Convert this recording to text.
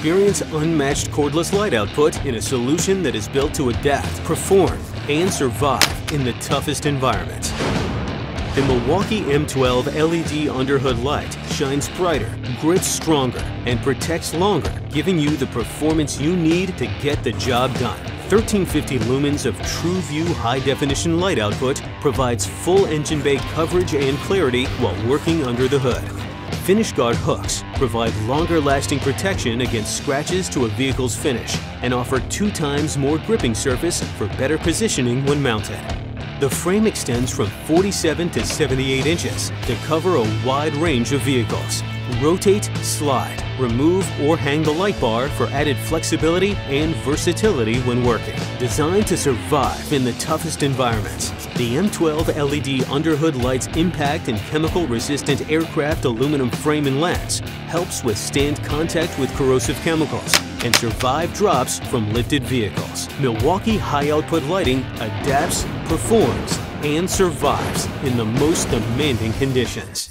Experience unmatched cordless light output in a solution that is built to adapt, perform, and survive in the toughest environments. The Milwaukee M12 LED underhood light shines brighter, grits stronger, and protects longer, giving you the performance you need to get the job done. 1350 lumens of TrueView high definition light output provides full engine bay coverage and clarity while working under the hood. Finish Guard hooks provide longer lasting protection against scratches to a vehicle's finish and offer two times more gripping surface for better positioning when mounted. The frame extends from 47 to 78 inches to cover a wide range of vehicles. Rotate, slide, remove, or hang the light bar for added flexibility and versatility when working. Designed to survive in the toughest environments, the M12 LED underhood light's impact and chemical resistant aircraft aluminum frame and lens helps withstand contact with corrosive chemicals and survive drops from lifted vehicles. Milwaukee High Output Lighting adapts, performs, and survives in the most demanding conditions.